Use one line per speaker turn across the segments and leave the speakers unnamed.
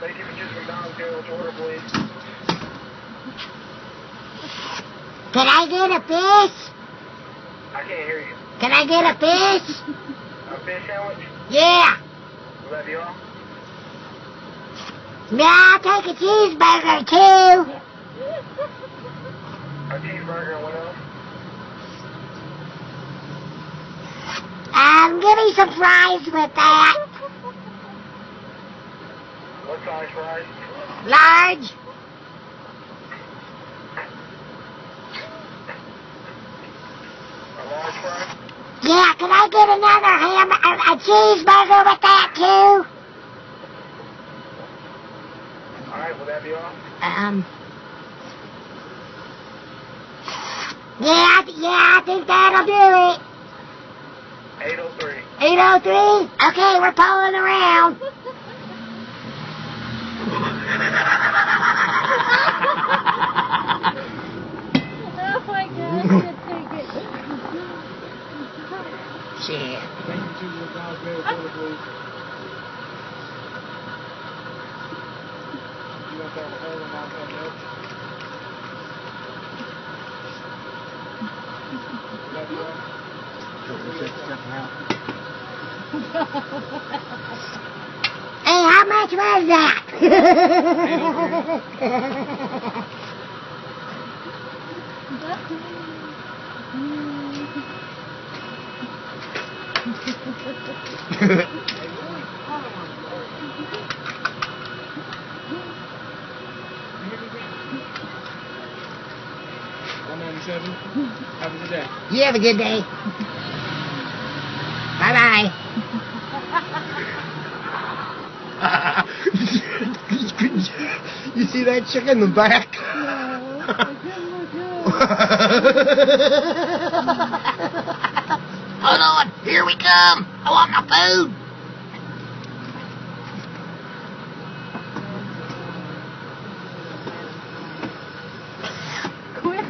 Thank you for choosing McDonald's. What's order, please.
Can I get a fish?
I can't hear you.
Can I get a fish?
A fish sandwich?
Yeah.
Will that be all?
No, I'll take a cheeseburger too.
A cheeseburger and what else?
Um, give me some fries with that.
Size?
Large.
Large?
Yeah, can I get another ham, a, a cheeseburger with that too?
Alright, will that be all?
Um. Yeah, yeah, I think that'll do it.
803.
803? Okay, we're pulling around.
Oh my god, I can't take it.
Shit.
Thank you for choosing McDonald's. Get what's your order, please. You want that with whole or not that milk? Will that be all?
Hey, how much was that?
Have a good day.
you have a good day. Bye bye.
you see that chick in the back?
Oh, Hold on, here we come. I want my food.
Quit.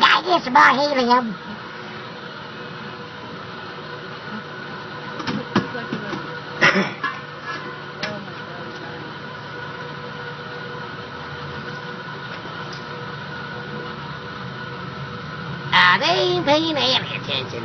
Gotta get some more helium. They ain't paying any attention.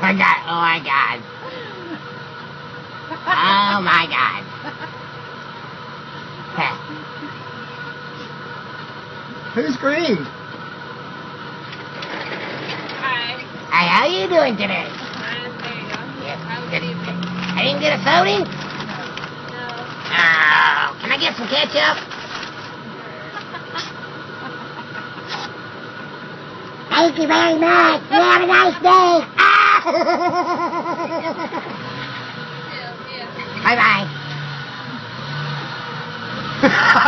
I got, oh my god. Oh my god.
Who screamed?
Hi.
Hey, how are you doing today?
Hi, there you go.
Yeah,
How was
good.
your evening?
I didn't get a soda?
No.
Oh, can I get some ketchup? Thank you very much. You have a nice day. Ah!
Yeah, yeah.
bye bye.